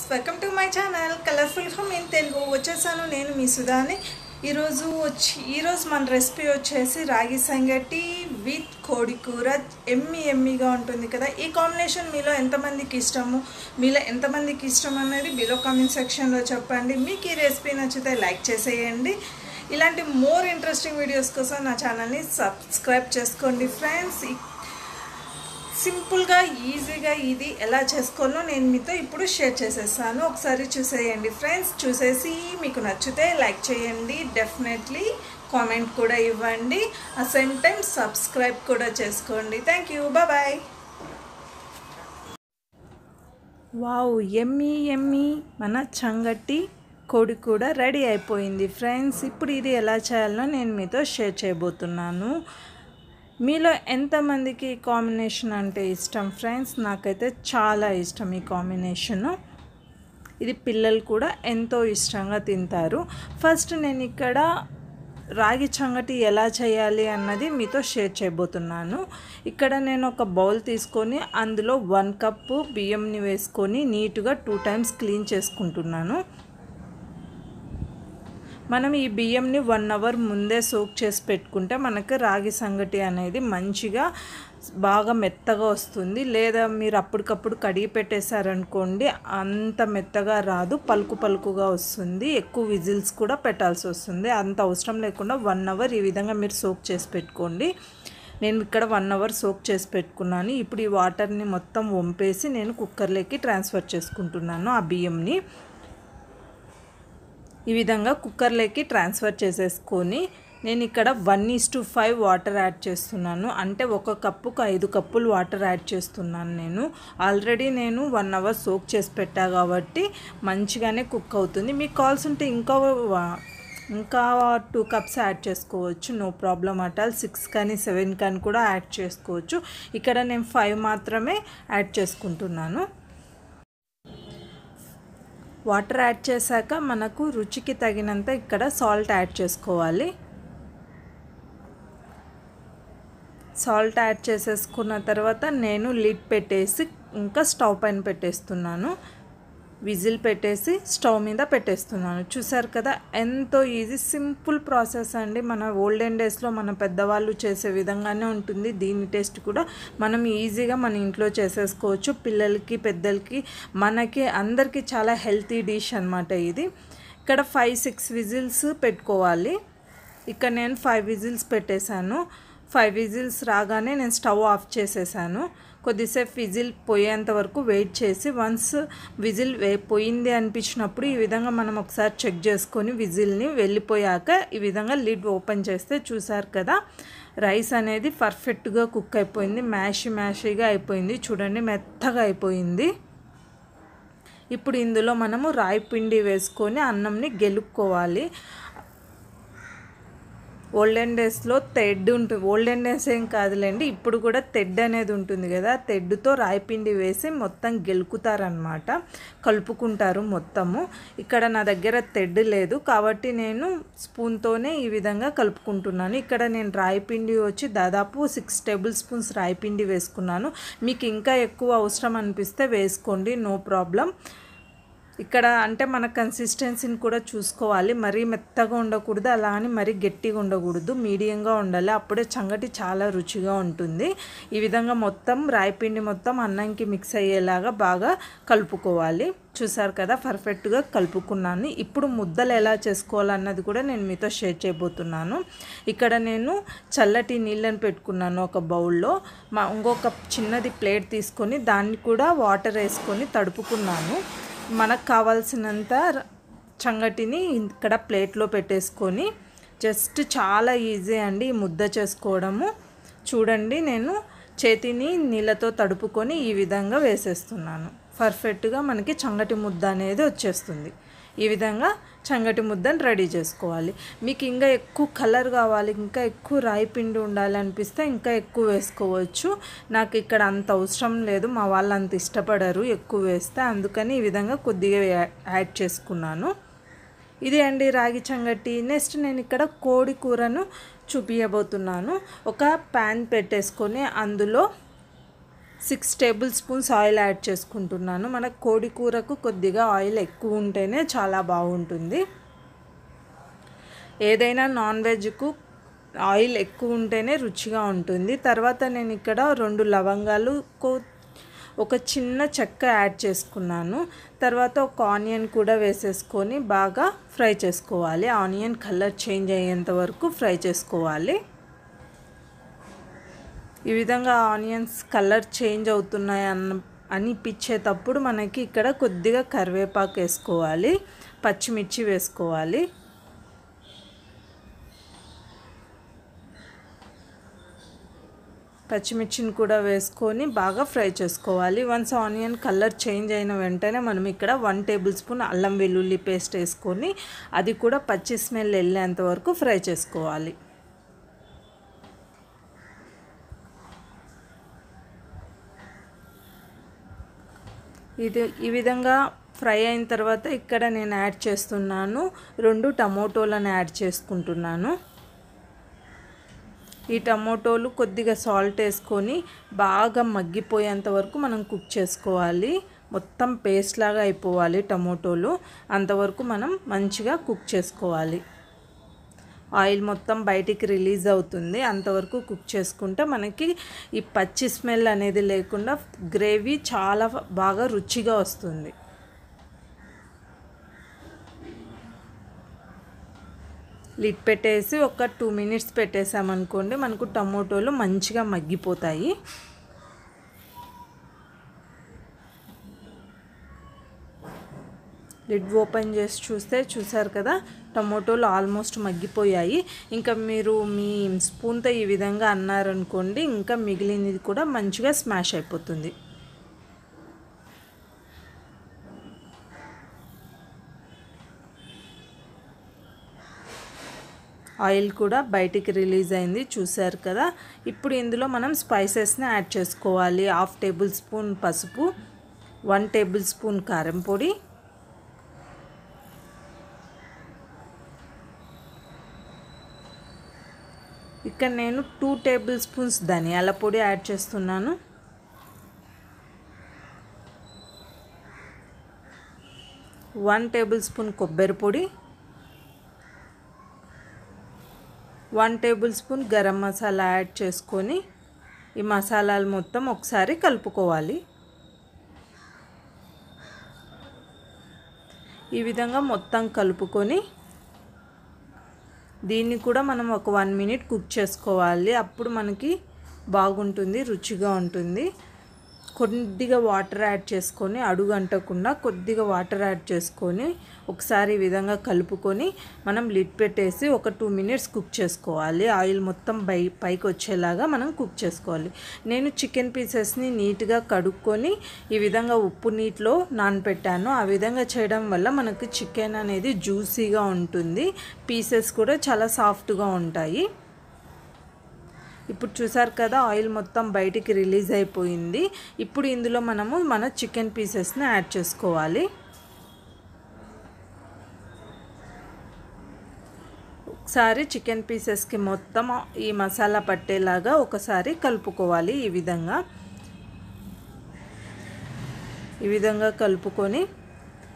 Friends welcome to my channel. Colourful home in Telugu. వచ్చేసాను నేను మీ సుధాని. ఈరోజు వచ్చి ఈరోజు మన రెసిపీ వచ్చేసి రాగి సంగటి విత్ కోడి కూర. ఎమ్మి ఎమ్మిగా ఉంటుంది కదా. ఈ కాంబినేషన్ మీలో ఎంతమందికి ఇష్టము? మీలో ఎంతమందికి ఇష్టం అనేది బిలో కామెంట్ సెక్షన్లో చెప్పండి. మీకు ఈ రెసిపీ నచ్చితే లైక్ చేసేయండి. ఇలాంటి మోర్ ఇంట్రెస్టింగ్ వీడియోస్ కోసం నా ఛానల్ని సబ్స్క్రైబ్ చేసుకోండి ఫ్రెండ్స్. సింపుల్గా ఈజీగా ఇది ఎలా చేసుకోవాలో నేను మీతో ఇప్పుడు షేర్ చేసేస్తాను ఒకసారి చూసేయండి ఫ్రెండ్స్. చూసేసి మీకు నచ్చితే లైక్ చేయండి. డెఫినెట్లీ కామెంట్ కూడా ఇవ్వండి. ఆ సేమ్ టైం సబ్స్క్రైబ్ కూడా చేసుకోండి. Thank you. బాయ్. వావ్ ఎమ్మి ఎమ్మి. మన చంగట్టి కోడి కూడా రెడీ అయిపోయింది. ఫ్రెండ్స్ ఇప్పుడు ఇది ఎలా చేయాలో నేను మీతో షేర్ చేయబోతున్నాను. మీలో ఎంతమందికి ఈ కాంబినేషన్ అంటే ఇష్టం ఫ్రెండ్స్? నాకైతే చాలా ఇష్టం ఈ కాంబినేషను. ఇది పిల్లలు కూడా ఎంతో ఇష్టంగా తింటారు. ఫస్ట్ నేను ఇక్కడ రాగి సంగటి ఎలా చేయాలి అన్నది మీతో షేర్ చేయబోతున్నాను. ఇక్కడ నేను ఒక బౌల్ తీసుకొని అందులో వన్ కప్పు బియ్యంని వేసుకొని నీట్గా టూ టైమ్స్ క్లీన్ చేసుకుంటున్నాను. మనం ఈ బియ్యంని వన్ అవర్ ముందే సోక్ చేసి పెట్టుకుంటే మనకి రాగి సంగటి అనేది మంచిగా బాగా మెత్తగా వస్తుంది. లేదా మీరు అప్పటికప్పుడు కడిగి పెట్టేశారనుకోండి అంత మెత్తగా రాదు పలుకు పలుకుగా వస్తుంది. ఎక్కువ విజిల్స్ కూడా పెట్టాల్సి వస్తుంది. అంత అవసరం లేకుండా వన్ అవర్ ఈ విధంగా మీరు సోక్ చేసి పెట్టుకోండి. నేను ఇక్కడ వన్ అవర్ సోక్ చేసి పెట్టుకున్నాను. ఇప్పుడు ఈ వాటర్ని మొత్తం వంపేసి నేను కుక్కర్లోకి ట్రాన్స్ఫర్ చేసుకుంటున్నాను ఆ బియ్యంని. ఈ విధంగా కుక్కర్లోకి ట్రాన్స్ఫర్ చేసేసుకొని నేను ఇక్కడ one is to five water add చేస్తున్నాను. అంటే ఒక కప్పుకు ఐదు కప్పులు వాటర్ యాడ్ చేస్తున్నాను నేను. ఆల్రెడీ నేను వన్ అవర్ సోక్ చేసి పెట్టా కాబట్టి మంచిగానే కుక్ అవుతుంది. మీకు కావాల్సి ఉంటే ఇంకా ఇంకా టూ కప్స్ యాడ్ చేసుకోవచ్చు. No problem at all six కానీ సెవెన్ కానీ కూడా యాడ్ చేసుకోవచ్చు. ఇక్కడ నేను ఫైవ్ మాత్రమే యాడ్ చేసుకుంటున్నాను. వాటర్ యాడ్ చేశాక మనకు రుచికి తగినంత ఇక్కడ సాల్ట్ యాడ్ చేసుకోవాలి. సాల్ట్ యాడ్ చేసేసుకున్న తర్వాత నేను లిడ్ పెట్టేసి ఇంకా స్టవ్ పైన పెట్టేస్తున్నాను. విజిల్ పెట్టేసి స్టవ్ మీద పెట్టేస్తున్నాను. చూసారు కదా ఎంతో ఈజీ సింపుల్ ప్రాసెస్ అండి. మన ఓల్డెన్ డేస్లో మన పెద్దవాళ్ళు చేసే విధంగానే ఉంటుంది. దీని టేస్ట్ కూడా మనం ఈజీగా మన ఇంట్లో చేసేసుకోవచ్చు. పిల్లలకి పెద్దలకి మనకి అందరికీ చాలా హెల్తీ డిష్ అనమాట ఇది. ఇక్కడ ఫైవ్ సిక్స్ విజిల్స్ పెట్టుకోవాలి. ఇక్కడ నేను ఫైవ్ విజిల్స్ పెట్టేశాను. ఫైవ్ విజిల్స్ రాగానే నేను స్టవ్ ఆఫ్ చేసేసాను. కొద్దిసేపు విజిల్ పోయేంత వరకు వెయిట్ చేసి వన్స్ విజిల్ వే పోయింది అనిపించినప్పుడు ఈ విధంగా మనం ఒకసారి చెక్ చేసుకొని విజిల్ని వెళ్ళిపోయాక ఈ విధంగా లిడ్ ఓపెన్ చేస్తే చూసారు కదా రైస్ అనేది పర్ఫెక్ట్గా కుక్ అయిపోయింది. మ్యాషీ మ్యాషీగా అయిపోయింది. చూడండి మెత్తగా అయిపోయింది. ఇప్పుడు ఇందులో మనము రాయి పిండి వేసుకొని అన్నంని గెలుక్కోవాలి. ఓల్డెన్ డేస్లో తెడ్ ఉంటుంది ఓల్డెన్ డేస్ ఏం కాదులేండి ఇప్పుడు కూడా తెడ్ అనేది ఉంటుంది కదా తెడ్డుతో రాయిపిండి వేసి మొత్తం గెలుకుతారనమాట కలుపుకుంటారు మొత్తము. ఇక్కడ నా దగ్గర తెడ్ లేదు కాబట్టి నేను స్పూన్తోనే ఈ విధంగా కలుపుకుంటున్నాను. ఇక్కడ నేను రాయిపిండి వచ్చి దాదాపు సిక్స్ టేబుల్ స్పూన్స్ రాయిపిండి వేసుకున్నాను. మీకు ఇంకా ఎక్కువ అవసరం అనిపిస్తే వేసుకోండి నో ప్రాబ్లం. ఇక్కడ అంటే మన కన్సిస్టెన్సీని కూడా చూసుకోవాలి. మరీ మెత్తగా ఉండకూడదు అలా అని మరీ గట్టిగా ఉండకూడదు. మీడియంగా ఉండాలి. అప్పుడే చంగటి చాలా రుచిగా ఉంటుంది. ఈ విధంగా మొత్తం రాయిపిండి మొత్తం అన్నంకి మిక్స్ అయ్యేలాగా బాగా కలుపుకోవాలి. చూసారు కదా పర్ఫెక్ట్గా కలుపుకున్నాను. ఇప్పుడు ముద్దలు ఎలా చేసుకోవాలన్నది కూడా నేను మీతో షేర్ చేయబోతున్నాను. ఇక్కడ నేను చల్లటి నీళ్ళని పెట్టుకున్నాను ఒక బౌల్లో. మా ఇంకొక చిన్నది ప్లేట్ తీసుకొని దాన్ని కూడా వాటర్ వేసుకొని తడుపుకున్నాను. మనకు కావాల్సినంత చంగటిని ఇక్కడ ప్లేట్లో పెట్టేసుకొని జస్ట్ చాలా ఈజీ అండి ముద్ద చేసుకోవడము. చూడండి నేను చేతిని నీళ్ళతో తడుపుకొని ఈ విధంగా వేసేస్తున్నాను. పర్ఫెక్ట్గా మనకి చంగటి ముద్ద అనేది వచ్చేస్తుంది. ఈ విధంగా చంగటి ముద్దను రెడీ చేసుకోవాలి. మీకు ఇంకా ఎక్కువ కలర్ కావాలి ఇంకా ఎక్కువ రాయి పిండి ఉండాలి అనిపిస్తే ఇంకా ఎక్కువ వేసుకోవచ్చు. నాకు ఇక్కడ అంత అవసరం లేదు మా వాళ్ళు అంత ఇష్టపడరు ఎక్కువ వేస్తే అందుకని ఈ విధంగా కొద్దిగా యాడ్ చేసుకున్నాను. ఇది అండి రాగి చంగటి. నెక్స్ట్ నేను ఇక్కడ కోడి కూరను చూపించబోతున్నాను ఒక ప్యాన్ పెట్టేసుకొని అందులో six tablespoons oil add చేసుకుంటున్నాను. మన కోడి కూరకు కొద్దిగా ఆయిల్ ఎక్కువ ఉంటేనే చాలా బాగుంటుంది. ఏదైనా నాన్ వెజ్కు ఆయిల్ ఎక్కువ ఉంటేనే రుచిగా ఉంటుంది. తర్వాత నేను ఇక్కడ రెండు లవంగాలు కో- ఒక చిన్న చెక్క యాడ్ చేసుకున్నాను. తర్వాత ఒక ఆనియన్ కూడా వేసేసుకొని బాగా ఫ్రై చేసుకోవాలి. ఆనియన్ కలర్ చేంజ్ అయ్యేంత వరకు ఫ్రై చేసుకోవాలి. ఈ విధంగా ఆనియన్స్ కలర్ చేంజ్ అవుతున్నాయి అన్న అనిపించేటప్పుడు మనకి ఇక్కడ కొద్దిగా కరివేపాకు వేసుకోవాలి పచ్చిమిర్చి వేసుకోవాలి. పచ్చిమిర్చిని కూడా వేసుకొని బాగా ఫ్రై చేసుకోవాలి. వన్స్ ఆనియన్ కలర్ చేంజ్ అయిన వెంటనే మనం ఇక్కడ వన్ టేబుల్ స్పూన్ అల్లం వెల్లుల్లి పేస్ట్ వేసుకొని అది కూడా పచ్చి స్మెల్ వెళ్ళేంత వరకు ఫ్రై చేసుకోవాలి. ఇది ఈ విధంగా ఫ్రై అయిన తర్వాత ఇక్కడ నేను యాడ్ చేస్తున్నాను. రెండు టమోటోలను యాడ్ చేసుకుంటున్నాను. ఈ టమోటోలు కొద్దిగా సాల్ట్ వేసుకొని బాగా మగ్గిపోయేంత వరకు మనం కుక్ చేసుకోవాలి. మొత్తం పేస్ట్ లాగా అయిపోవాలి టమోటోలు. అంతవరకు మనం మంచిగా కుక్ చేసుకోవాలి. ఆయిల్ మొత్తం బయటికి రిలీజ్ అవుతుంది. అంతవరకు కుక్ చేసుకుంటే మనకి ఈ పచ్చి స్మెల్ అనేది లేకుండా గ్రేవీ చాలా బాగా రుచిగా వస్తుంది. లిడ్ పెట్టేసి ఒక టూ మినిట్స్ పెట్టేసామనుకోండి మనకు టమోటోలు మంచిగా మగ్గిపోతాయి. లిడ్ ఓపెన్ చేసి చూస్తే చూసారు కదా టమోటోలు ఆల్మోస్ట్ మగ్గిపోయాయి. ఇంకా మీరు మీ స్పూన్తో ఈ విధంగా అన్నారనుకోండి ఇంకా మిగిలినది కూడా మంచిగా స్మాష్ అయిపోతుంది. ఆయిల్ కూడా బయటికి రిలీజ్ అయింది చూసారు కదా. ఇప్పుడు ఇందులో మనం స్పైసెస్ని యాడ్ చేసుకోవాలి. హాఫ్ టేబుల్ స్పూన్ పసుపు వన్ టేబుల్ స్పూన్ కారం పొడి ఇక్కడ నేను టూ టేబుల్ స్పూన్స్ ధనియాల పొడి యాడ్ చేస్తున్నాను. వన్ టేబుల్ స్పూన్ కొబ్బరి పొడి. One tablespoon garam masala add చేసుకొని ఈ మసాలాలు మొత్తం ఒకసారి కలుపుకోవాలి. ఈ విధంగా మొత్తం కలుపుకొని దీన్ని కూడా మనం ఒక వన్ మినిట్ కుక్ చేసుకోవాలి. అప్పుడు మనకి బాగుంటుంది రుచిగా ఉంటుంది. కొద్దిగా వాటర్ యాడ్ చేసుకొని అడుగు అంటకుండా కొద్దిగా వాటర్ యాడ్ చేసుకొని ఒకసారి ఈ విధంగా కలుపుకొని మనం లిడ్ పెట్టేసి ఒక టూ మినిట్స్ కుక్ చేసుకోవాలి. ఆయిల్ మొత్తం పై పైకి వచ్చేలాగా మనం కుక్ చేసుకోవాలి. నేను చికెన్ పీసెస్ని నీట్గా కడుక్కొని ఈ విధంగా ఉప్పు నీటిలో నానపెట్టాను. ఆ విధంగా చేయడం వల్ల మనకు చికెన్ అనేది జ్యూసీగా ఉంటుంది. పీసెస్ కూడా చాలా సాఫ్ట్గా ఉంటాయి. ఇప్పుడు చూసారు కదా ఆయిల్ మొత్తం బయటికి రిలీజ్ అయిపోయింది. ఇప్పుడు ఇందులో మనము మన చికెన్ పీసెస్ని యాడ్ చేసుకోవాలి. ఒకసారి చికెన్ పీసెస్కి మొత్తం ఈ మసాలా పట్టేలాగా ఒకసారి కలుపుకోవాలి ఈ విధంగా. ఈ విధంగా కలుపుకొని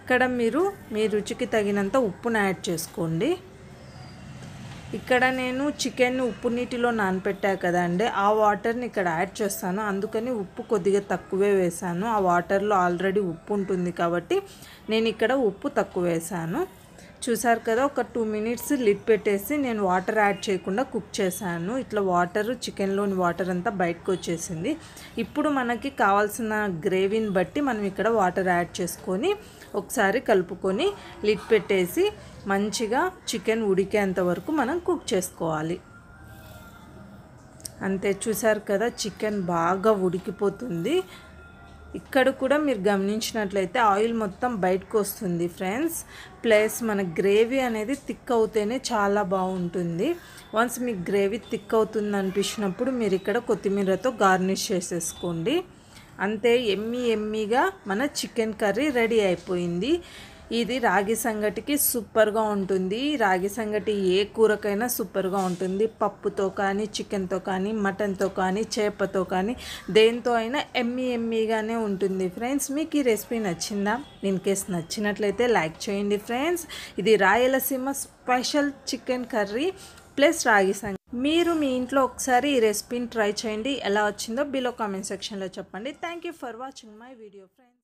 ఇక్కడ మీరు మీ రుచికి తగినంత ఉప్పును యాడ్ చేసుకోండి. ఇక్కడ నేను చికెన్ ఉప్పు నీటిలో నానపెట్టా కదండి. ఆ వాటర్ని ఇక్కడ యాడ్ చేస్తాను. అందుకని ఉప్పు కొద్దిగా తక్కువే వేసాను ఆ వాటర్లో ఆల్రెడీ ఉప్పు ఉంటుంది కాబట్టి నేను ఇక్కడ ఉప్పు తక్కువ వేసాను చూసారు కదా ఒక టూ మినిట్స్ లిడ్ పెట్టేసి నేను వాటర్ యాడ్ చేయకుండా కుక్ చేశాను. ఇట్లా వాటర్ చికెన్లోని వాటర్ అంతా బయటకు వచ్చేసింది. ఇప్పుడు మనకి కావాల్సిన గ్రేవీని బట్టి మనం ఇక్కడ వాటర్ యాడ్ చేసుకొని ఒకసారి కలుపుకొని లిట్ పెట్టేసి మంచిగా చికెన్ ఉడికేంత వరకు మనం కుక్ చేసుకోవాలి. అంతే చూసారు కదా చికెన్ బాగా ఉడికిపోతుంది. ఇక్కడ కూడా మీరు గమనించినట్లయితే ఆయిల్ మొత్తం బయటకు వస్తుంది ఫ్రెండ్స్. ప్లస్ మన గ్రేవీ అనేది థిక్ అవుతేనే చాలా బాగుంటుంది. వన్స్ మీకు గ్రేవీ థిక్ అవుతుంది అనిపించినప్పుడు మీరు ఇక్కడ కొత్తిమీరతో గార్నిష్ చేసేసుకోండి. అంతే ఎమ్మి ఎమ్మిగా మన చికెన్ కర్రీ రెడీ అయిపోయింది. ఇది రాగి సంగటికి సూపర్గా ఉంటుంది. రాగి సంగటి ఏ కూరకైనా సూపర్గా ఉంటుంది. పప్పుతో కానీ చికెన్తో కానీ మటన్తో కానీ చేపతో కానీ దేంతో అయినా ఎమ్మి ఎమ్మిగానే ఉంటుంది. ఫ్రెండ్స్ మీకు ఈ రెసిపీ నచ్చిందా? ఇన్ కేస్ నచ్చినట్లయితే లైక్ చేయండి ఫ్రెండ్స్. ఇది Rayalaseema special chicken curry plus ragi sangati. మీరు మీ ఇంట్లో ఒకసారి ఈ రెసిపీని ట్రై చేయండి. ఎలా వచ్చిందో బిలో కామెంట్ సెక్షన్లో చెప్పండి. Thank you for watching my video friends